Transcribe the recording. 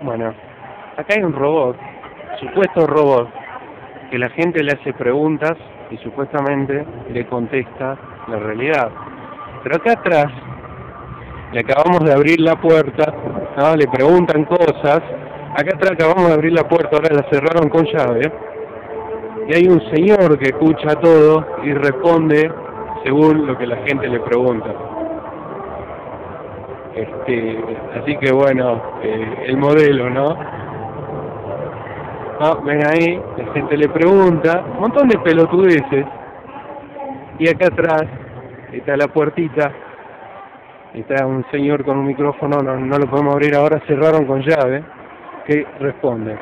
Bueno, acá hay un robot, supuesto robot, que la gente le hace preguntas y supuestamente le contesta la realidad. Pero acá atrás, le acabamos de abrir la puerta, le preguntan cosas, acá atrás acabamos de abrir la puerta, ahora la cerraron con llave, y hay un señor que escucha todo y responde según lo que la gente le pregunta. Este, así que bueno, eh, el modelo, ¿no? Ah, ven ahí, la gente le pregunta, un montón de pelotudeces, y acá atrás está la puertita, está un señor con un micrófono, no, no lo podemos abrir ahora, cerraron con llave, que responde.